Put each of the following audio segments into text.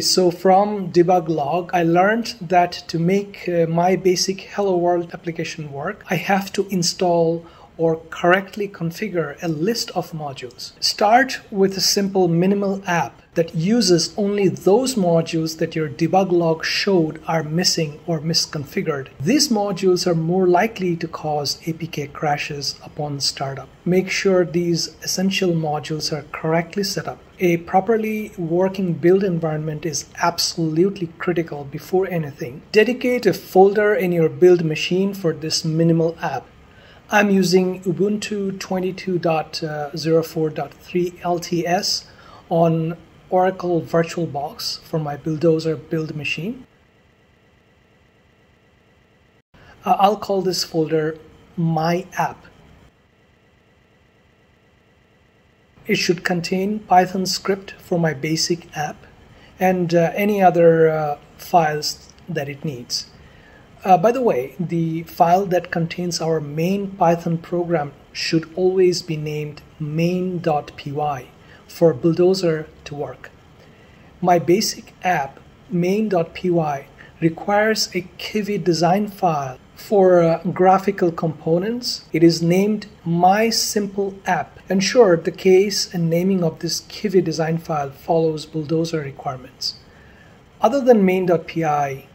So from debug log, I learned that to make uh, my basic Hello World application work, I have to install or correctly configure a list of modules. Start with a simple minimal app that uses only those modules that your debug log showed are missing or misconfigured. These modules are more likely to cause APK crashes upon startup. Make sure these essential modules are correctly set up. A properly working build environment is absolutely critical before anything. Dedicate a folder in your build machine for this minimal app. I'm using Ubuntu 22.04.3 LTS on Oracle VirtualBox for my Buildozer build machine. Uh, I'll call this folder My App. It should contain Python script for my basic app and uh, any other uh, files that it needs. Uh, by the way, the file that contains our main Python program should always be named main.py for Buildozer to work. My basic app, main.py, requires a Kivy design file for uh, graphical components. It is named My Simple App. Ensure the case and naming of this Kivy design file follows Buildozer requirements. Other than main.py,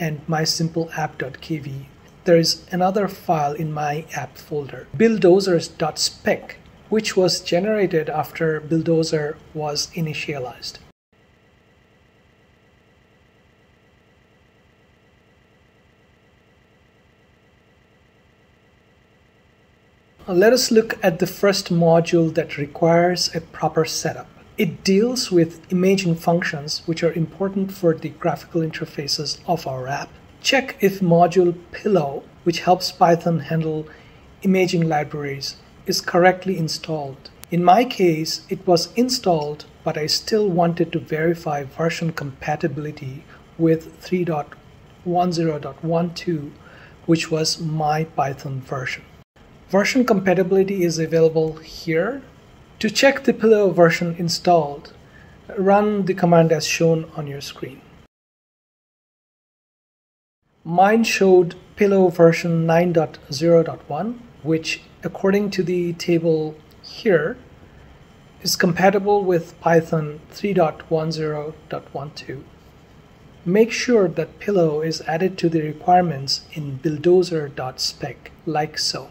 and mysimpleapp.kv, there is another file in my app folder, buildozers.spec, which was generated after Buildozer was initialized. Uh, let us look at the first module that requires a proper setup. It deals with imaging functions which are important for the graphical interfaces of our app. Check if module pillow, which helps Python handle imaging libraries, is correctly installed. In my case, it was installed, but I still wanted to verify version compatibility with 3.10.12, which was my Python version. Version compatibility is available here to check the Pillow version installed, run the command as shown on your screen. Mine showed Pillow version 9.0.1, which according to the table here, is compatible with Python 3.10.12. Make sure that Pillow is added to the requirements in buildozer.spec, like so.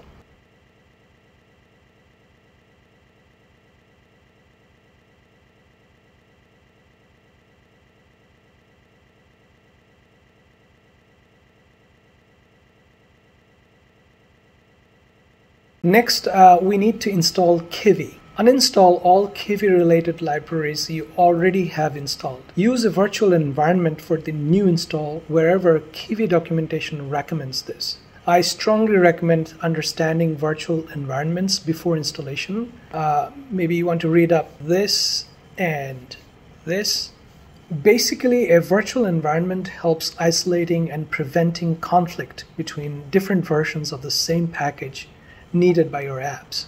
Next, uh, we need to install Kivy. Uninstall all Kivy related libraries you already have installed. Use a virtual environment for the new install wherever Kivy documentation recommends this. I strongly recommend understanding virtual environments before installation. Uh, maybe you want to read up this and this. Basically, a virtual environment helps isolating and preventing conflict between different versions of the same package needed by your apps.